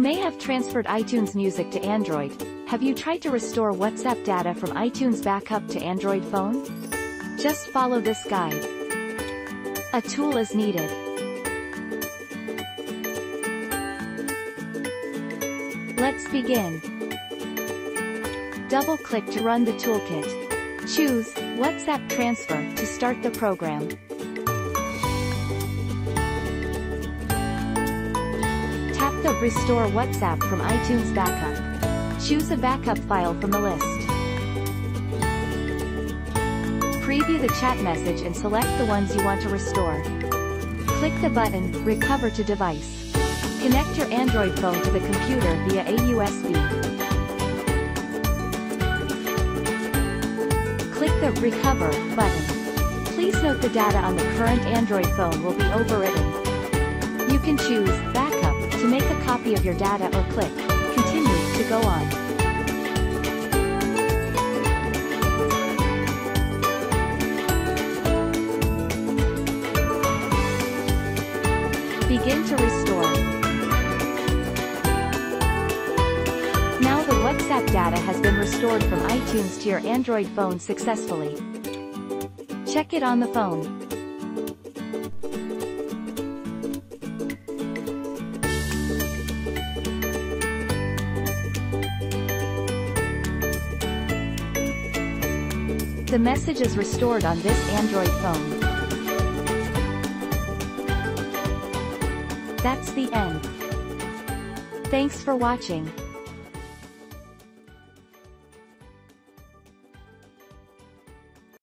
may have transferred iTunes Music to Android. Have you tried to restore WhatsApp data from iTunes backup to Android phone? Just follow this guide. A tool is needed. Let's begin. Double-click to run the toolkit. Choose WhatsApp Transfer to start the program. The Restore WhatsApp from iTunes Backup. Choose a backup file from the list. Preview the chat message and select the ones you want to restore. Click the button, Recover to Device. Connect your Android phone to the computer via a USB. Click the Recover button. Please note the data on the current Android phone will be overwritten. You can choose Backup a copy of your data or click Continue to go on. Begin to restore. Now the WhatsApp data has been restored from iTunes to your Android phone successfully. Check it on the phone. The message is restored on this Android phone. That's the end. Thanks for watching.